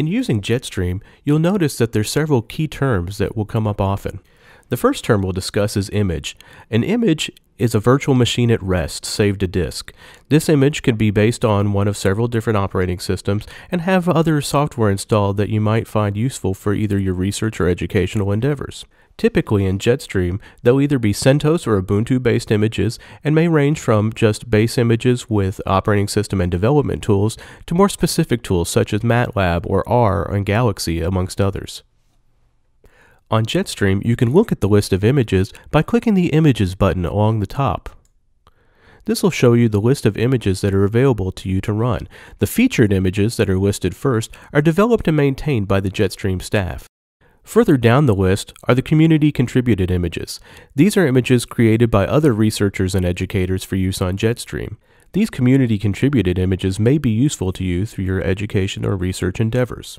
In using Jetstream, you'll notice that there's several key terms that will come up often. The first term we'll discuss is image. An image is a virtual machine at rest saved to disk. This image can be based on one of several different operating systems and have other software installed that you might find useful for either your research or educational endeavors. Typically in Jetstream, they'll either be CentOS or Ubuntu based images and may range from just base images with operating system and development tools to more specific tools such as MATLAB or R and Galaxy, amongst others. On Jetstream, you can look at the list of images by clicking the Images button along the top. This will show you the list of images that are available to you to run. The featured images that are listed first are developed and maintained by the Jetstream staff. Further down the list are the community contributed images. These are images created by other researchers and educators for use on Jetstream. These community contributed images may be useful to you through your education or research endeavors.